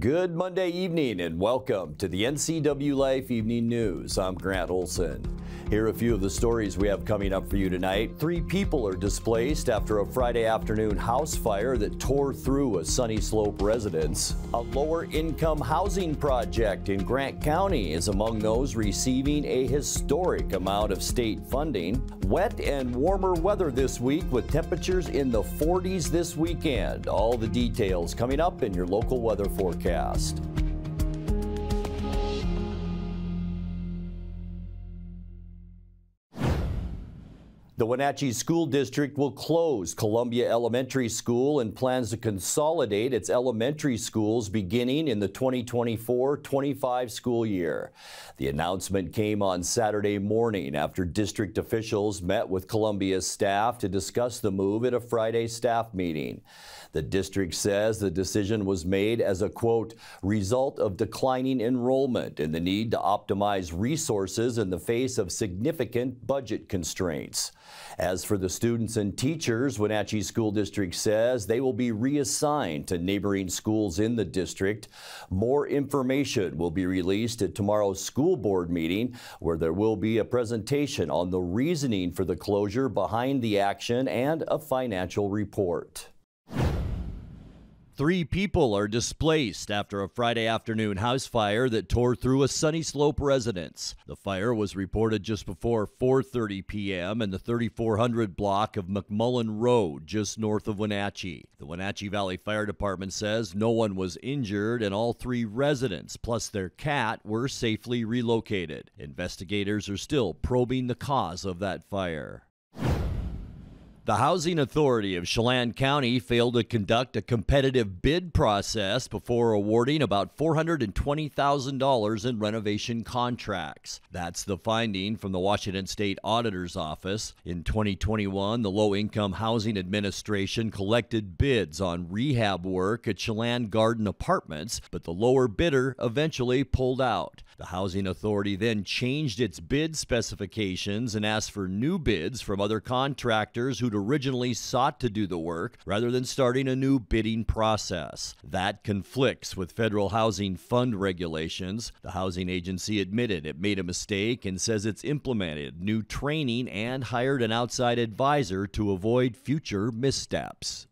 Good Monday evening and welcome to the NCW Life Evening News. I'm Grant Olson. Here are a few of the stories we have coming up for you tonight. Three people are displaced after a Friday afternoon house fire that tore through a Sunnyslope residence. A lower income housing project in Grant County is among those receiving a historic amount of state funding. Wet and warmer weather this week with temperatures in the 40s this weekend. All the details coming up in your local weather forecast. Podcast. The Wenatchee School District will close Columbia Elementary School and plans to consolidate its elementary schools beginning in the 2024-25 school year. The announcement came on Saturday morning after district officials met with Columbia's staff to discuss the move at a Friday staff meeting. The district says the decision was made as a quote, result of declining enrollment and the need to optimize resources in the face of significant budget constraints. As for the students and teachers, Wenatchee School District says they will be reassigned to neighboring schools in the district. More information will be released at tomorrow's school board meeting, where there will be a presentation on the reasoning for the closure behind the action and a financial report. Three people are displaced after a Friday afternoon house fire that tore through a Sunnyslope residence. The fire was reported just before 4:30 p.m. in the 3400 block of McMullen Road, just north of Wenatchee. The Wenatchee Valley Fire Department says no one was injured and all three residents plus their cat were safely relocated. Investigators are still probing the cause of that fire. The Housing Authority of Chelan County failed to conduct a competitive bid process before awarding about $420,000 in renovation contracts. That's the finding from the Washington State Auditor's Office. In 2021, the Low Income Housing Administration collected bids on rehab work at Chelan Garden Apartments, but the lower bidder eventually pulled out. The Housing Authority then changed its bid specifications and asked for new bids from other contractors who'd originally sought to do the work rather than starting a new bidding process. That conflicts with federal housing fund regulations. The housing agency admitted it made a mistake and says it's implemented new training and hired an outside advisor to avoid future missteps.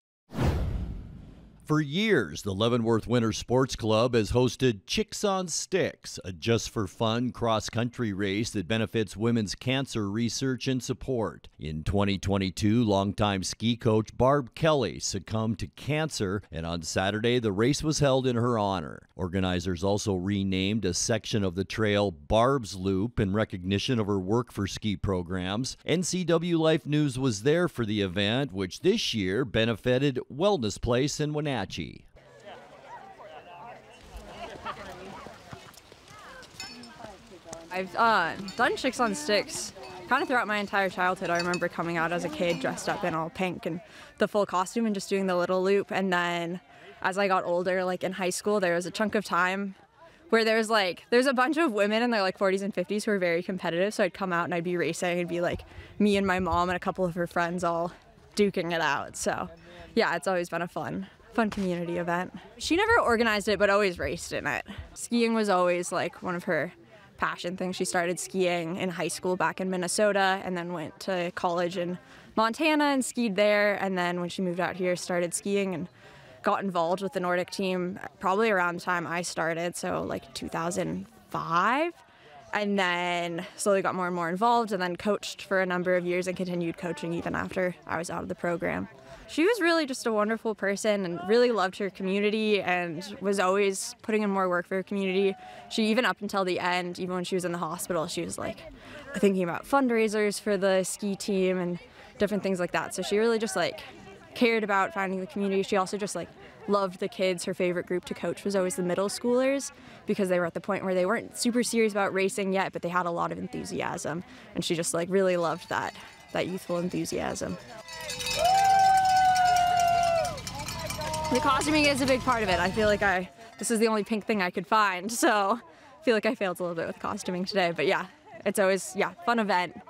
For years, the Leavenworth Winter Sports Club has hosted Chicks on Sticks, a just for fun cross country race that benefits women's cancer research and support. In 2022, longtime ski coach Barb Kelly succumbed to cancer, and on Saturday, the race was held in her honor. Organizers also renamed a section of the trail Barb's Loop in recognition of her work for ski programs. NCW Life News was there for the event, which this year benefited Wellness Place in Wenatchee. Wenatchee. I've uh, done Chicks on Sticks kind of throughout my entire childhood. I remember coming out as a kid dressed up in all pink and the full costume and just doing the little loop. And then as I got older, like in high school, there was a chunk of time where there's like there's a bunch of women in their like 40s and 50s who are very competitive. So I'd come out and I'd be racing and be like me and my mom and a couple of her friends all duking it out. So yeah, it's always been a fun fun community event. She never organized it, but always raced in it. Skiing was always like one of her passion things. She started skiing in high school back in Minnesota and then went to college in Montana and skied there. And then when she moved out here, started skiing and got involved with the Nordic team probably around the time I started, so like 2005. And then slowly got more and more involved and then coached for a number of years and continued coaching even after I was out of the program she was really just a wonderful person and really loved her community and was always putting in more work for her community. She even up until the end, even when she was in the hospital, she was like thinking about fundraisers for the ski team and different things like that. So she really just like cared about finding the community. She also just like loved the kids. Her favorite group to coach was always the middle schoolers because they were at the point where they weren't super serious about racing yet, but they had a lot of enthusiasm. And she just like really loved that that youthful enthusiasm. The costuming is a big part of it. I feel like I, this is the only pink thing I could find, so I feel like I failed a little bit with costuming today, but yeah, it's always, yeah, fun event.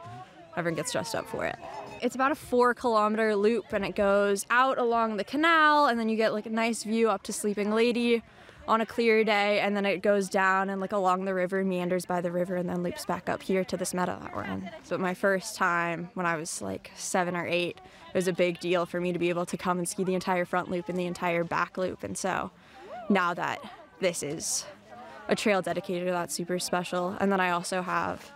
Everyone gets dressed up for it. It's about a four kilometer loop and it goes out along the canal and then you get like a nice view up to Sleeping Lady on a clear day, and then it goes down and like along the river, meanders by the river, and then loops back up here to this meadow that we're in. So my first time when I was like seven or eight, it was a big deal for me to be able to come and ski the entire front loop and the entire back loop. And so now that this is a trail dedicated to that, super special. And then I also have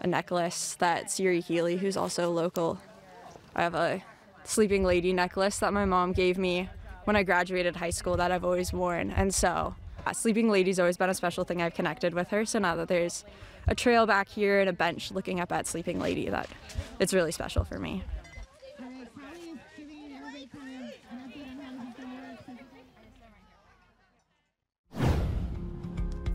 a necklace that Siri Healy, who's also local, I have a sleeping lady necklace that my mom gave me when I graduated high school that I've always worn. And so, uh, Sleeping Lady's always been a special thing I've connected with her. So now that there's a trail back here and a bench looking up at Sleeping Lady, that it's really special for me.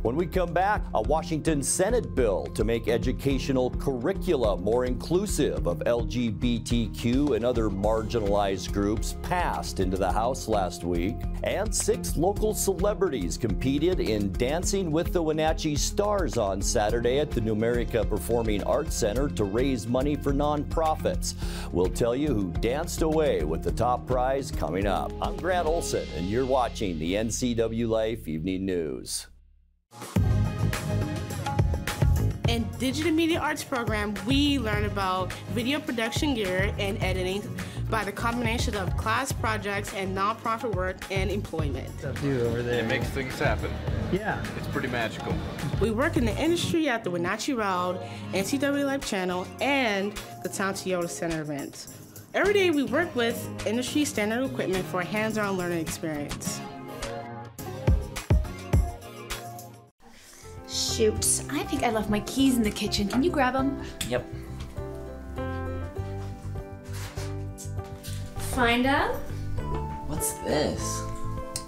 When we come back, a Washington Senate bill to make educational curricula more inclusive of LGBTQ and other marginalized groups passed into the House last week. And six local celebrities competed in Dancing with the Wenatchee Stars on Saturday at the Numerica Performing Arts Center to raise money for nonprofits. We'll tell you who danced away with the top prize coming up. I'm Grant Olson, and you're watching the NCW Life Evening News. In Digital Media Arts program, we learn about video production gear and editing by the combination of class projects and nonprofit work and employment. Do over there. It makes things happen. Yeah. It's pretty magical. We work in the industry at the Wenatchee World, NCW Life Channel, and the Town Toyota Center events. Every day we work with industry standard equipment for a hands-on learning experience. Shoot, I think I left my keys in the kitchen. Can you grab them? Yep. Find them? What's this?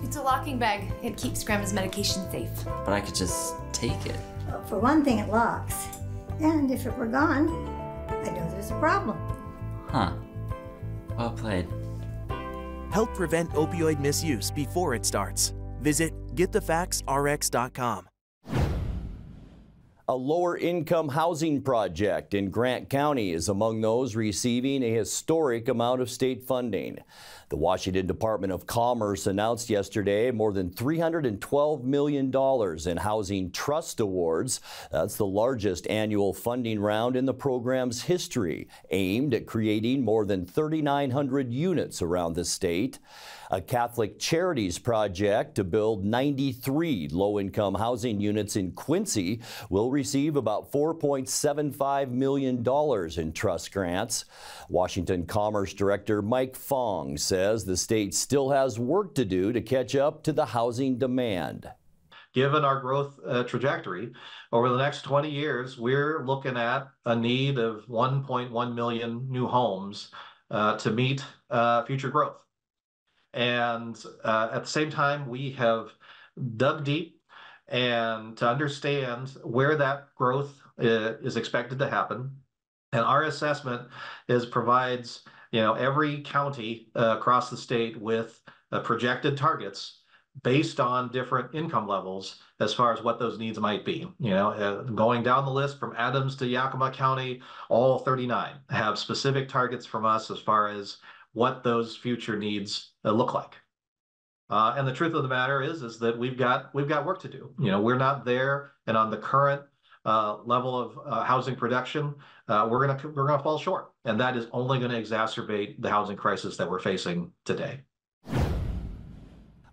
It's a locking bag. It keeps Grandma's medication safe. But I could just take it. Well, for one thing, it locks. And if it were gone, I know there's a problem. Huh. Well played. Help prevent opioid misuse before it starts. Visit getthefactsrx.com. A lower income housing project in Grant County is among those receiving a historic amount of state funding. The Washington Department of Commerce announced yesterday more than $312 million in housing trust awards. That's the largest annual funding round in the program's history, aimed at creating more than 3,900 units around the state. A Catholic Charities project to build 93 low income housing units in Quincy will receive about $4.75 million in trust grants. Washington Commerce Director Mike Fong says the state still has work to do to catch up to the housing demand. Given our growth uh, trajectory over the next 20 years, we're looking at a need of 1.1 million new homes uh, to meet uh, future growth. And uh, at the same time, we have dug deep and to understand where that growth uh, is expected to happen. And our assessment is provides you know every county uh, across the state with uh, projected targets based on different income levels as far as what those needs might be. You know, uh, going down the list from Adams to Yakima County, all 39 have specific targets from us as far as what those future needs uh, look like. Uh, and the truth of the matter is, is that we've got we've got work to do. You know, we're not there, and on the current uh, level of housing production, we're gonna we're gonna fall short, and that is only going to exacerbate the housing crisis that we're facing today.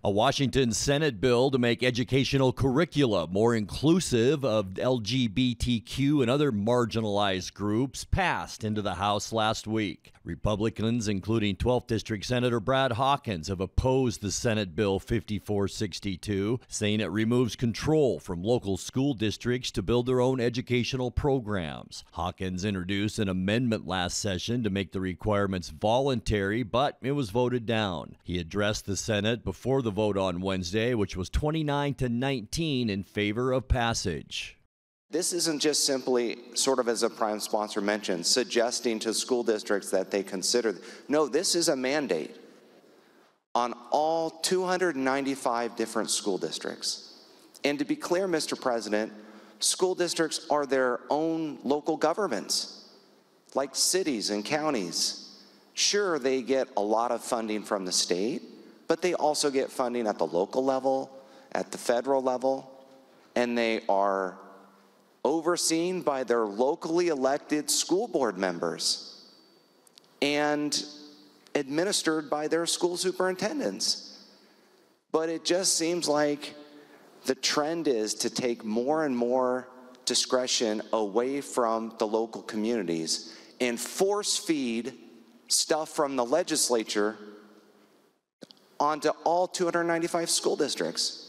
A Washington Senate bill to make educational curricula more inclusive of LGBTQ and other marginalized groups passed into the House last week. Republicans, including 12th District Senator Brad Hawkins, have opposed the Senate Bill 5462, saying it removes control from local school districts to build their own educational programs. Hawkins introduced an amendment last session to make the requirements voluntary, but it was voted down. He addressed the Senate before the vote on Wednesday, which was 29 to 19 in favor of passage. This isn't just simply, sort of as a prime sponsor mentioned, suggesting to school districts that they consider. No, this is a mandate on all 295 different school districts. And to be clear, Mr. President, school districts are their own local governments, like cities and counties. Sure, they get a lot of funding from the state, but they also get funding at the local level at the federal level, and they are overseen by their locally elected school board members and administered by their school superintendents. But it just seems like the trend is to take more and more discretion away from the local communities and force feed stuff from the legislature onto all 295 school districts.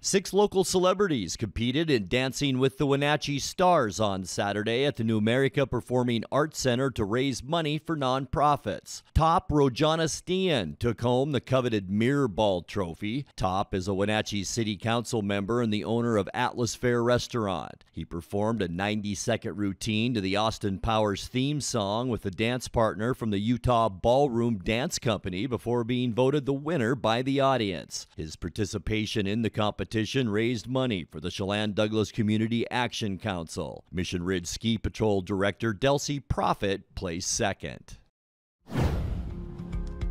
Six local celebrities competed in Dancing with the Wenatchee Stars on Saturday at the Numerica Performing Arts Center to raise money for nonprofits. Top Rojana Stian took home the coveted Mirror Ball Trophy. Top is a Wenatchee City Council member and the owner of Atlas Fare Restaurant. He performed a 90 second routine to the Austin Powers theme song with a dance partner from the Utah Ballroom Dance Company before being voted the winner by the audience. His participation in the competition competition raised money for the Chelan Douglas Community Action Council. Mission Ridge Ski Patrol Director Delcy Profit placed second.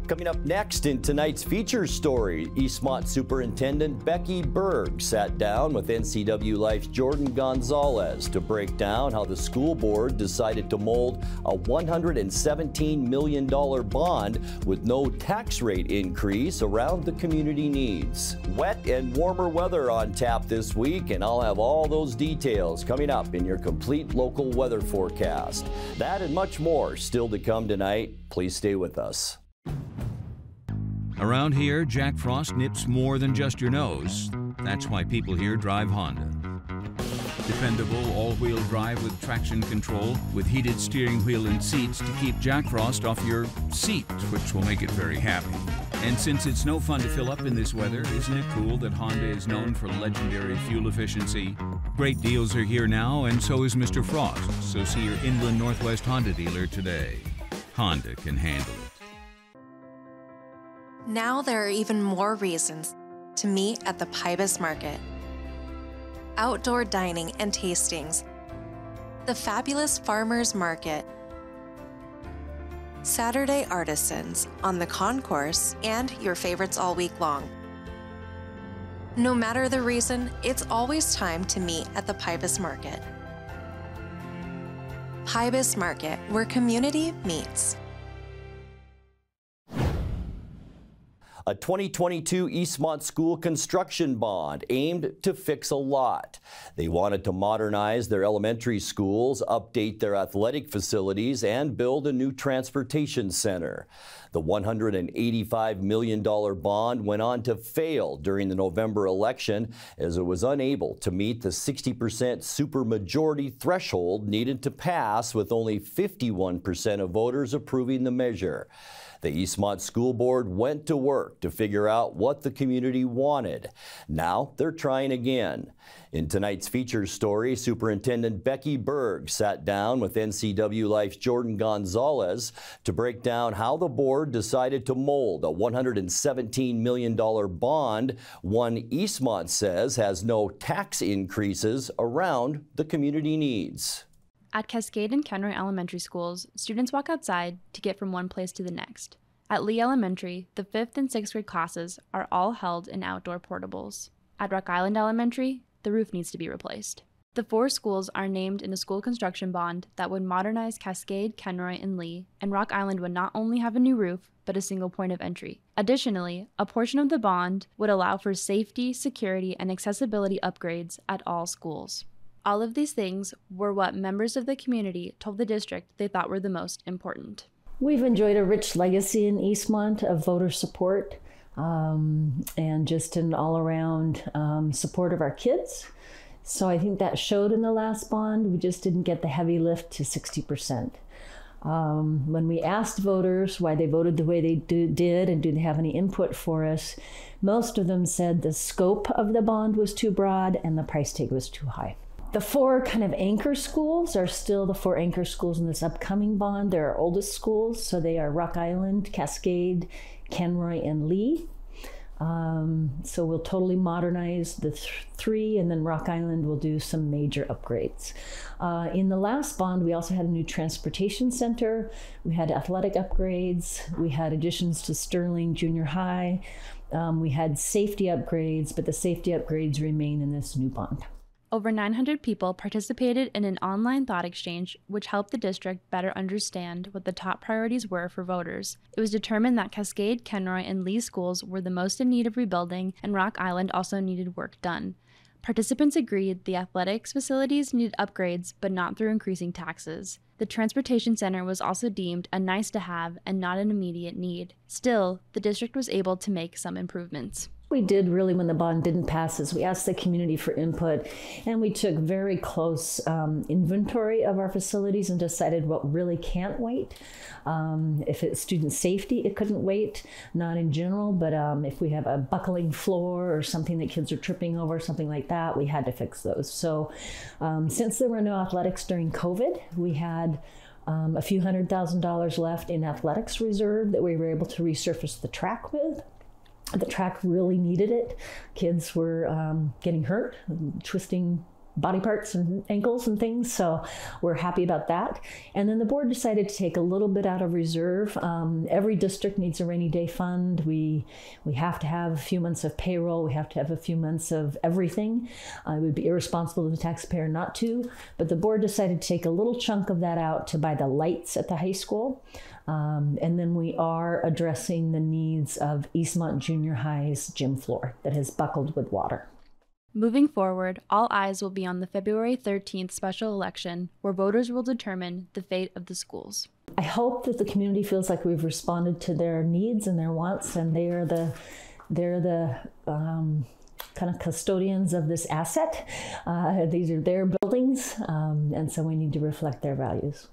Coming up next in tonight's feature story, Eastmont Superintendent Becky Berg sat down with NCW Life's Jordan Gonzalez to break down how the school board decided to mold a $117 million bond with no tax rate increase around the community needs. Wet and warmer weather on tap this week, and I'll have all those details coming up in your complete local weather forecast. That and much more still to come tonight. Please stay with us. Around here, Jack Frost nips more than just your nose. That's why people here drive Honda. Dependable all-wheel drive with traction control, with heated steering wheel and seats to keep Jack Frost off your seat, which will make it very happy. And since it's no fun to fill up in this weather, isn't it cool that Honda is known for legendary fuel efficiency? Great deals are here now, and so is Mr. Frost. So see your Inland Northwest Honda dealer today. Honda can handle it. Now there are even more reasons to meet at the Pybus Market. Outdoor dining and tastings, the fabulous Farmers Market, Saturday artisans on the concourse, and your favorites all week long. No matter the reason, it's always time to meet at the Pybus Market. Pybus Market, where community meets. A 2022 Eastmont School construction bond aimed to fix a lot. They wanted to modernize their elementary schools, update their athletic facilities, and build a new transportation center. The $185 million bond went on to fail during the November election as it was unable to meet the 60% supermajority threshold needed to pass with only 51% of voters approving the measure. The Eastmont School Board went to work to figure out what the community wanted. Now they're trying again. In tonight's feature story, Superintendent Becky Berg sat down with NCW Life's Jordan Gonzalez to break down how the board decided to mold a $117 million bond, one Eastmont says has no tax increases around the community needs. At Cascade and Kenroy Elementary Schools, students walk outside to get from one place to the next. At Lee Elementary, the 5th and 6th grade classes are all held in outdoor portables. At Rock Island Elementary, the roof needs to be replaced. The four schools are named in a school construction bond that would modernize Cascade, Kenroy, and Lee, and Rock Island would not only have a new roof, but a single point of entry. Additionally, a portion of the bond would allow for safety, security, and accessibility upgrades at all schools. All of these things were what members of the community told the district they thought were the most important. We've enjoyed a rich legacy in Eastmont of voter support um, and just an all around um, support of our kids. So I think that showed in the last bond. We just didn't get the heavy lift to 60%. Um, when we asked voters why they voted the way they do, did and do they have any input for us, most of them said the scope of the bond was too broad and the price tag was too high. The four kind of anchor schools are still the four anchor schools in this upcoming bond. They're our oldest schools, so they are Rock Island, Cascade, Kenroy, and Lee. Um, so we'll totally modernize the th- three, and then Rock Island will do some major upgrades. Uh, in the last bond, we also had a new transportation center. We had athletic upgrades. We had additions to Sterling Junior High. Um, we had safety upgrades, but the safety upgrades remain in this new bond. Over 900 people participated in an online thought exchange, which helped the district better understand what the top priorities were for voters. It was determined that Cascade, Kenroy, and Lee schools were the most in need of rebuilding, and Rock Island also needed work done. Participants agreed the athletics facilities needed upgrades, but not through increasing taxes. The transportation center was also deemed a nice to have and not an immediate need. Still, the district was able to make some improvements we did really when the bond didn't pass is we asked the community for input and we took very close um, inventory of our facilities and decided what really can't wait. Um, if it's student safety it couldn't wait not in general but um, if we have a buckling floor or something that kids are tripping over something like that we had to fix those. So um, since there were no athletics during covid we had um, a few hundred thousand dollars left in athletics reserve that we were able to resurface the track with the track really needed it. Kids were um, getting hurt, twisting body parts and ankles and things. So we're happy about that. And then the board decided to take a little bit out of reserve. Um, every district needs a rainy day fund. We we have to have a few months of payroll. We have to have a few months of everything. Uh, it would be irresponsible to the taxpayer not to. But the board decided to take a little chunk of that out to buy the lights at the high school. Um, and then we are addressing the needs of Eastmont Junior High's gym floor that has buckled with water. Moving forward, all eyes will be on the February 13th special election, where voters will determine the fate of the schools. I hope that the community feels like we've responded to their needs and their wants, and they are the they're the um, kind of custodians of this asset. Uh, these are their buildings, um, and so we need to reflect their values.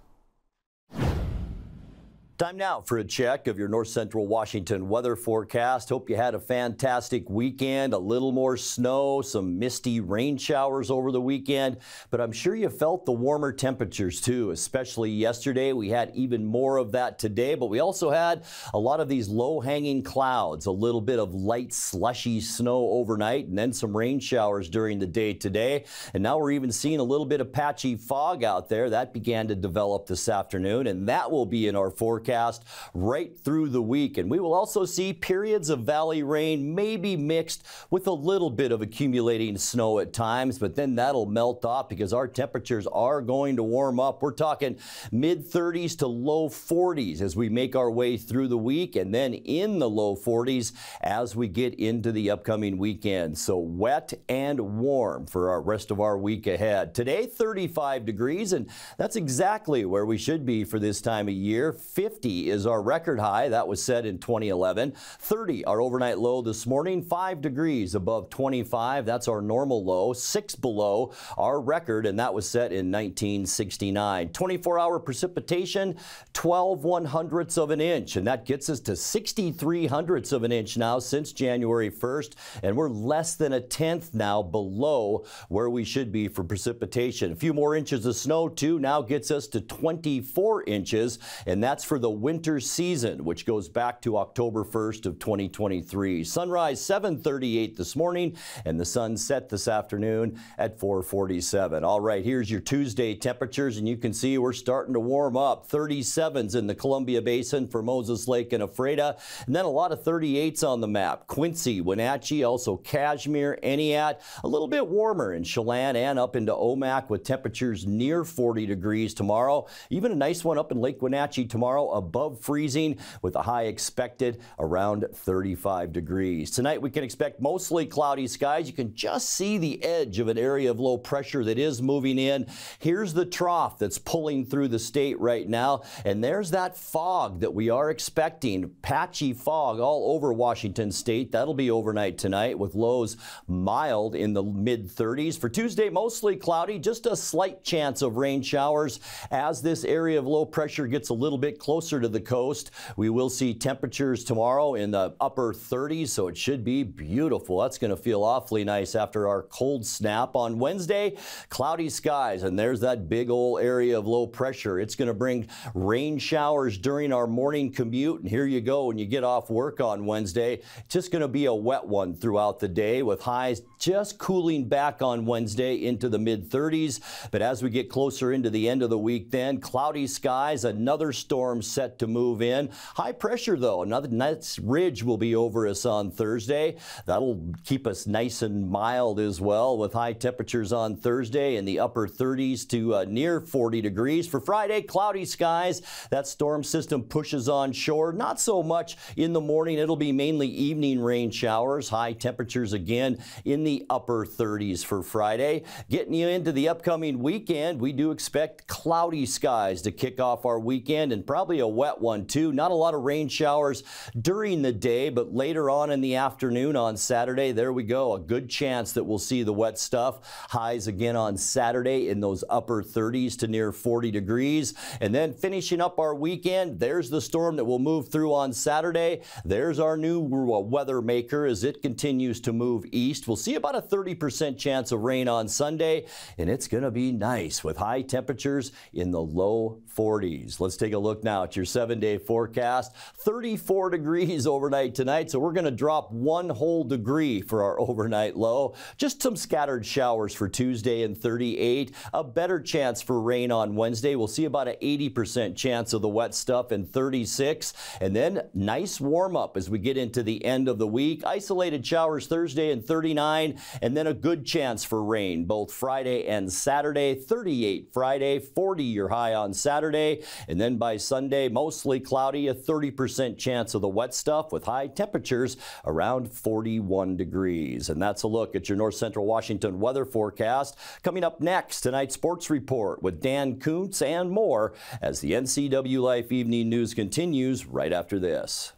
Time now for a check of your north central Washington weather forecast. Hope you had a fantastic weekend. A little more snow, some misty rain showers over the weekend, but I'm sure you felt the warmer temperatures too, especially yesterday. We had even more of that today, but we also had a lot of these low hanging clouds, a little bit of light slushy snow overnight, and then some rain showers during the day today. And now we're even seeing a little bit of patchy fog out there. That began to develop this afternoon, and that will be in our forecast forecast right through the week. And we will also see periods of valley rain, maybe mixed with a little bit of accumulating snow at times, but then that'll melt off because our temperatures are going to warm up. We're talking mid 30s to low 40s as we make our way through the week and then in the low 40s as we get into the upcoming weekend. So wet and warm for our rest of our week ahead. Today, 35 degrees, and that's exactly where we should be for this time of year. 50 50 is our record high. That was set in 2011. 30, our overnight low this morning. 5 degrees above 25. That's our normal low. 6 below our record, and that was set in 1969. 24 hour precipitation, 12 one hundredths of an inch, and that gets us to 63 hundredths of an inch now since January 1st, and we're less than a tenth now below where we should be for precipitation. A few more inches of snow, too, now gets us to 24 inches, and that's for the winter season, which goes back to October 1st of 2023. Sunrise 7:38 this morning, and the sun set this afternoon at 4:47. All right, here's your Tuesday temperatures, and you can see we're starting to warm up. 37s in the Columbia Basin for Moses Lake and Ephrata, and then a lot of 38s on the map. Quincy, Wenatchee, also Cashmere, Entiat, a little bit warmer in Chelan and up into Omak with temperatures near 40 degrees tomorrow. Even a nice one up in Lake Wenatchee tomorrow above freezing with a high expected around 35 degrees. Tonight we can expect mostly cloudy skies. You can just see the edge of an area of low pressure that is moving in. Here's the trough that's pulling through the state right now. And there's that fog that we are expecting. Patchy fog all over Washington state. That'll be overnight tonight with lows mild in the mid 30s. For Tuesday, mostly cloudy, just a slight chance of rain showers as this area of low pressure gets a little bit closer closer to the coast. We will see temperatures tomorrow in the upper 30s, so it should be beautiful. That's going to feel awfully nice after our cold snap on Wednesday. Cloudy skies, and there's that big old area of low pressure. It's going to bring rain showers during our morning commute. And here you go when you get off work on Wednesday. It's just going to be a wet one throughout the day with highs just cooling back on Wednesday into the mid 30s. But as we get closer into the end of the week, then cloudy skies, another storm set to move in. High pressure, though. Another nice ridge will be over us on Thursday. That'll keep us nice and mild as well, with high temperatures on Thursday in the upper 30s to uh, near 40 degrees. For Friday, cloudy skies. That storm system pushes on shore. Not so much in the morning. It'll be mainly evening rain showers. High temperatures again in the upper 30s for Friday. Getting you into the upcoming weekend, we do expect cloudy skies to kick off our weekend and probably a wet one too. Not a lot of rain showers during the day, but later on in the afternoon on Saturday, there we go. A good chance that we'll see the wet stuff. Highs again on Saturday in those upper 30s to near 40 degrees. And then finishing up our weekend, there's the storm that will move through on Saturday. There's our new weather maker as it continues to move east. We'll see about a 30% chance of rain on Sunday, and it's going to be nice with high temperatures in the low 40s. Let's take a look now at your seven day forecast. 34 degrees overnight tonight, so we're going to drop one whole degree for our overnight low. Just some scattered showers for Tuesday and 38. A better chance for rain on Wednesday. We'll see about an 80% chance of the wet stuff in 36. And then nice warm up as we get into the end of the week. Isolated showers Thursday and 39, and then a good chance for rain both Friday and Saturday. 38 Friday, 40 your high on Saturday, and then by Sunday, mostly cloudy, a 30% chance of the wet stuff with high temperatures around 41 degrees. And that's a look at your north central Washington weather forecast. Coming up next, tonight's sports report with Dan Kuntz and more as the NCW Life Evening News continues right after this.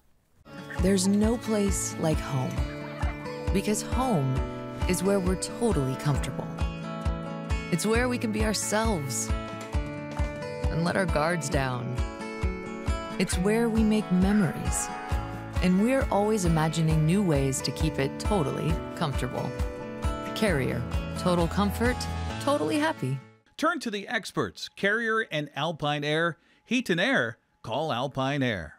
There's no place like home because home is where we're totally comfortable. It's where we can be ourselves and let our guards down. It's where we make memories. And we're always imagining new ways to keep it totally comfortable. Carrier, total comfort, totally happy. Turn to the experts, Carrier and Alpine Air. Heat and air, call Alpine Air.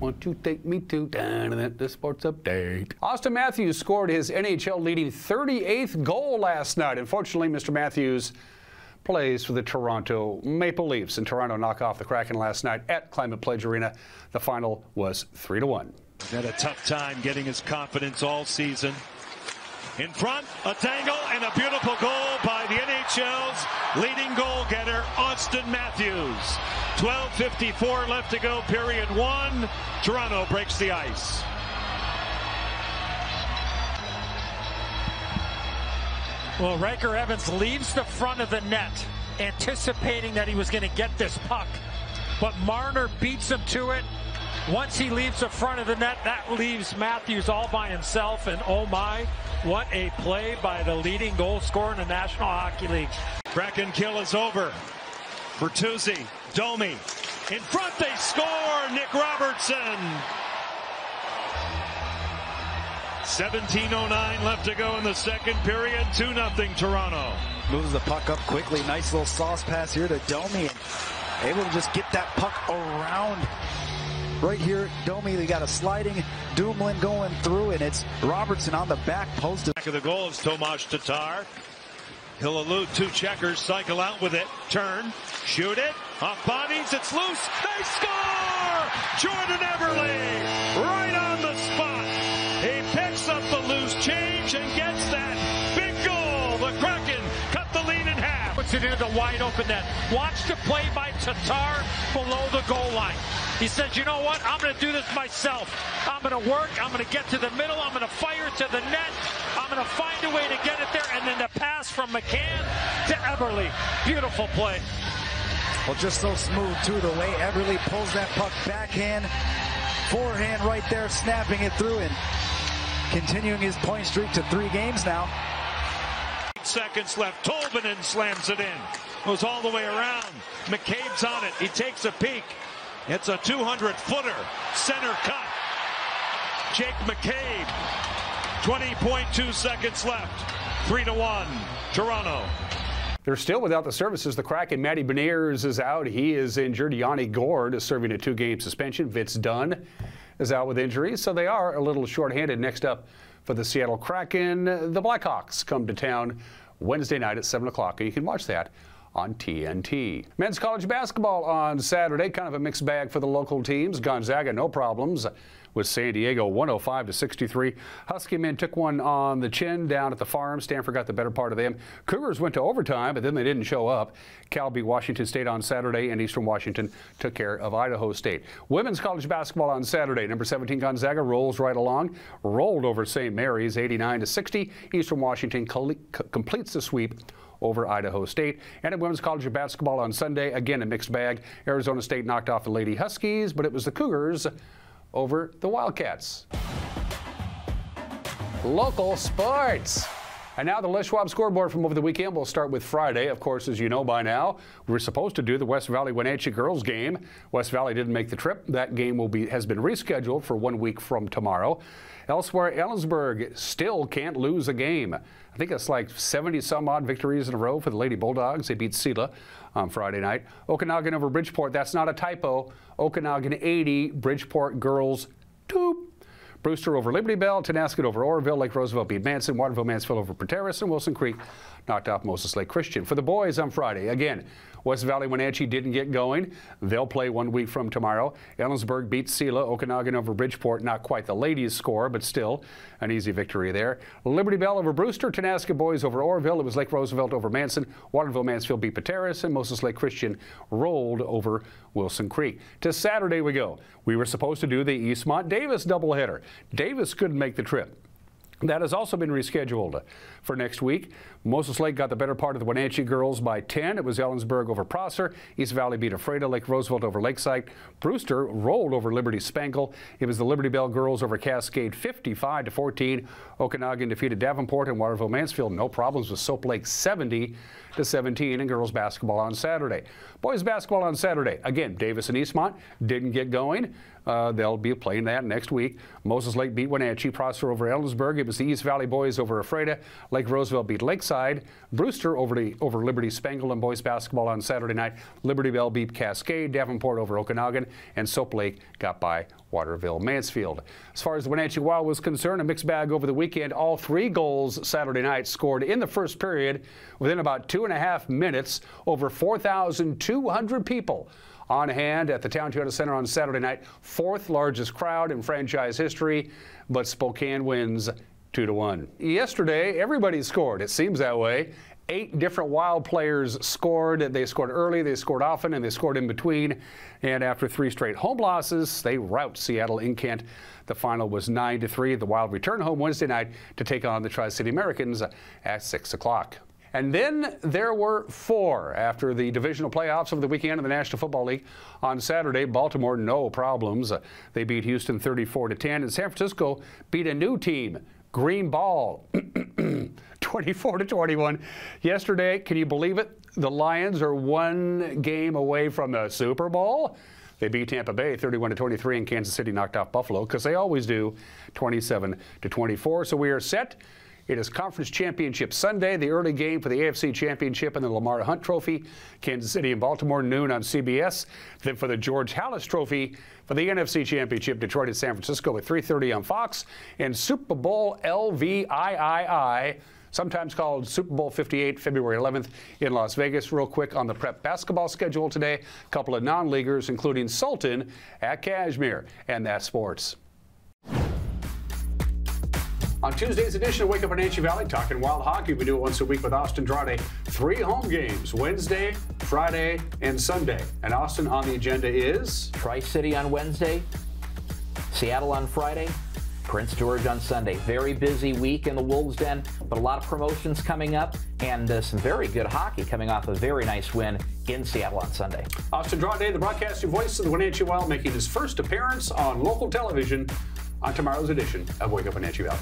Want to take me to the sports update. Auston Matthews scored his NHL leading 38th goal last night. Unfortunately, Mr. Matthews plays for the Toronto Maple Leafs, and Toronto knock off the Kraken last night at Climate Pledge Arena. The final was 3 to 1. Had a tough time getting his confidence all season. In front, a dangle, and a beautiful goal by the NHL's leading goal getter, Auston Matthews. 12.54 left to go, period one. Toronto breaks the ice. Well, Ryker Evans leaves the front of the net, anticipating that he was going to get this puck. But Marner beats him to it. Once he leaves the front of the net, that leaves Matthews all by himself. And oh my, what a play by the leading goal scorer in the National Hockey League. Kraken kill is over. Bertuzzi, Domi. In front, they score. Nick Robertson. 17.09 left to go in the second period. 2 0 Toronto. Moves the puck up quickly. Nice little sauce pass here to Domi. Able to just get that puck around. Right here, Domi, they got a sliding Dumoulin going through, and it's Robertson on the back post. Back of the goal is Tomas Tatar. He'll elude two checkers, cycle out with it, turn, shoot it, off bodies, it's loose, they score! Jordan Eberle, right it into the wide open net. Watch the play by Tatar below the goal line. He says, you know what? I'm going to do this myself. I'm going to work. I'm going to get to the middle. I'm going to fire to the net. I'm going to find a way to get it there. And then the pass from McCann to Eberle. Beautiful play. Well, just so smooth, too, the way Eberle pulls that puck backhand, forehand right there, snapping it through and continuing his point streak to three games now. Seconds left. Tolvanen slams it in. Goes all the way around. McCabe's on it. He takes a peek. It's a 200 footer. Center cut. Jake McCabe. 20.2 seconds left. 3 to 1. Toronto. They're still without the services. The Kraken, Matty Beniers is out. He is injured. Yanni Gourde is serving a two-game suspension. Vince Dunn is out with injuries, so they are a little shorthanded. Next up for the Seattle Kraken, the Blackhawks come to town Wednesday night at 7 o'clock, and you can watch that on TNT. Men's college basketball on Saturday, kind of a mixed bag for the local teams. Gonzaga, no problems with San Diego 105 to 63. Husky men took one on the chin down at the farm. Stanford got the better part of them. Cougars went to overtime, but then they didn't show up. Cal beat Washington State on Saturday, and Eastern Washington took care of Idaho State. Women's college basketball on Saturday. Number 17 Gonzaga rolls right along, rolled over St. Mary's 89 to 60. Eastern Washington completes the sweep over Idaho State. And in women's college of basketball on Sunday, again a mixed bag. Arizona State knocked off the Lady Huskies, but it was the Cougars over the Wildcats. Local sports. And now the Les Schwab scoreboard from over the weekend. We'll start with Friday. Of course, as you know by now, we were supposed to do the West Valley Wenatchee girls game. West Valley didn't make the trip. That game will be has been rescheduled for one week from tomorrow. Elsewhere, Ellensburg still can't lose a game. I think it's like 70 some odd victories in a row for the Lady Bulldogs. They beat Selah on Friday night. Okanogan over Bridgeport. That's not a typo. Okanogan 80, Bridgeport girls 2. Brewster over Liberty Bell, Tonasket over Oroville, Lake Roosevelt beat Manson, Waterville Mansfield over Pateros, and Wilson Creek knocked off Moses Lake Christian. For the boys on Friday, again, West Valley Wenatchee didn't get going. They'll play one week from tomorrow. Ellensburg beat Selah. Okanogan over Bridgeport. Not quite the ladies' score, but still an easy victory there. Liberty Bell over Brewster. Tonasket boys over Oroville. It was Lake Roosevelt over Manson. Waterville Mansfield beat Pateros. And Moses Lake Christian rolled over Wilson Creek. To Saturday we go. We were supposed to do the Eastmont Davis doubleheader. Davis couldn't make the trip. That has also been rescheduled for next week. Moses Lake got the better part of the Wenatchee girls by 10. It was Ellensburg over Prosser. East Valley beat Ephrata. Lake Roosevelt over Lakeside. Brewster rolled over Liberty Spangle. It was the Liberty Bell girls over Cascade 55 to 14. Okanogan defeated Davenport and Waterville Mansfield. No problems with Soap Lake 70 to 17 in girls basketball on Saturday. Boys basketball on Saturday. Again, Davis and Eastmont didn't get going. Uh, they'll be playing that next week. Moses Lake beat Wenatchee. Prosser over Ellensburg. It was the East Valley boys over Ephrata. Lake Roosevelt beat Lakeside. Brewster over, the, over Liberty Spangle and boys basketball on Saturday night. Liberty Bell beat Cascade. Davenport over Okanogan. And Soap Lake got by Waterville Mansfield. As far as the Wenatchee Wild was concerned, a mixed bag over the weekend. All three goals Saturday night scored in the first period within about two and a half minutes. Over 4,200 people on hand at the Town Toyota Center on Saturday night. Fourth largest crowd in franchise history, but Spokane wins 2 to 1. Yesterday, everybody scored. It seems that way. Eight different Wild players scored. They scored early, they scored often, and they scored in between. And after three straight home losses, they rout Seattle in Kent. The final was 9 to 3. The Wild return home Wednesday night to take on the Tri City Americans at 6 o'clock. And then there were four after the divisional playoffs of the weekend in the National Football League. On Saturday, Baltimore, no problems. Uh, they beat Houston 34 to 10, and San Francisco beat a new team, Green Bay, 24 to 21. Yesterday, can you believe it? The Lions are one game away from the Super Bowl. They beat Tampa Bay 31 to 23, and Kansas City knocked off Buffalo because they always do 27 to 24. So we are set it is Conference Championship Sunday, the early game for the AFC Championship and the Lamar Hunt Trophy. Kansas City and Baltimore noon on CBS. Then for the George Halas Trophy for the NFC Championship, Detroit and San Francisco at 3:30 on Fox. And Super Bowl LVIII sometimes called Super Bowl 58, February 11th in Las Vegas. Real quick on the prep basketball schedule today, a couple of non-leaguers, including Sultan at Cashmere, and that's sports. On Tuesday's edition of Wake Up in Wenatchee Valley, talking wild hockey. We do it once a week with Austin Dronday. Three home games Wednesday, Friday, and Sunday. And Austin on the agenda is Tri City on Wednesday, Seattle on Friday, Prince George on Sunday. Very busy week in the Wolves Den, but a lot of promotions coming up and uh, some very good hockey coming off a very nice win in Seattle on Sunday. Austin Dronday, the broadcasting voice of the Wenatchee Wild, making his first appearance on local television on tomorrow's edition of Wake Up Wenatchee Valley.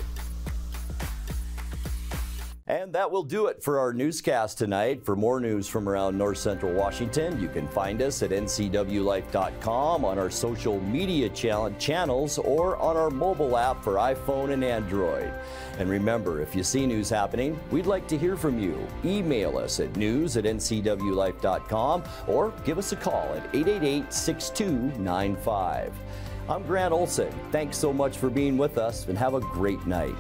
And that will do it for our newscast tonight. For more news from around North Central Washington, you can find us at ncwlife.com, on our social media channels, or on our mobile app for iPhone and Android. And remember, if you see news happening, we'd like to hear from you. Email us at news at ncwlife.com or give us a call at 888 6295. I'm Grant Olson. Thanks so much for being with us and have a great night.